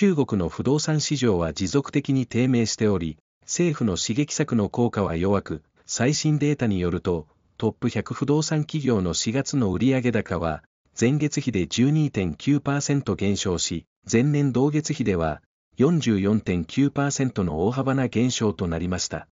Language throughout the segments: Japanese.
中国の不動産市場は持続的に低迷しており、政府の刺激策の効果は弱く、最新データによると、トップ100不動産企業の4月の売上高は、前月比で12.9%減少し、前年同月比では44.9%の大幅な減少となりました。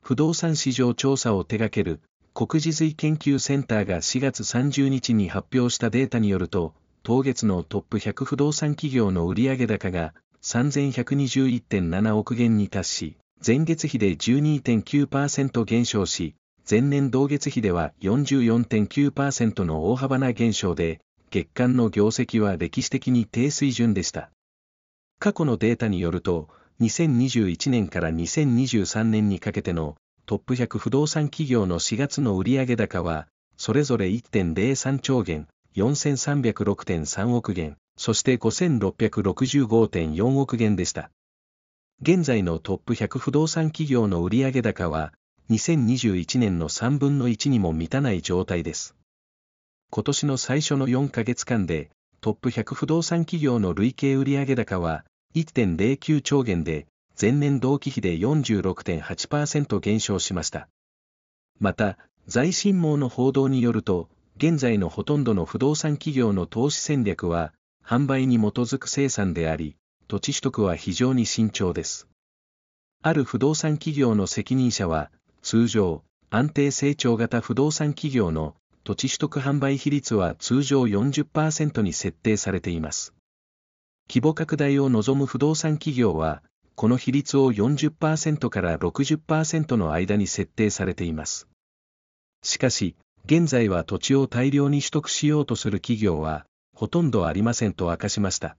不動産市場調査を手掛ける国事髄研究センターが4月30日に発表したデータによると、当月のトップ100不動産企業の売上高が3121.7億元に達し、前月比で12.9%減少し、前年同月比では44.9%の大幅な減少で、月間の業績は歴史的に低水準でした。過去のデータによると、2021年から2023年にかけてのトップ100不動産企業の4月の売上高は、それぞれ1.03兆元、4306.3億元、そして5665.4億元でした。現在のトップ100不動産企業の売上高は、2021年の3分の1にも満たない状態です。今年の最初の4ヶ月間で、トップ100不動産企業の累計売上高は、1.09兆元で、前年同期比で46.8%減少しました。また、財新網の報道によると、現在のほとんどの不動産企業の投資戦略は、販売に基づく生産であり、土地取得は非常に慎重です。ある不動産企業の責任者は、通常、安定成長型不動産企業の土地取得販売比率は通常40%に設定されています。規模拡大を望む不動産企業は、この比率を40%から60%の間に設定されています。しかし、現在は土地を大量に取得しようとする企業は、ほとんどありませんと明かしました。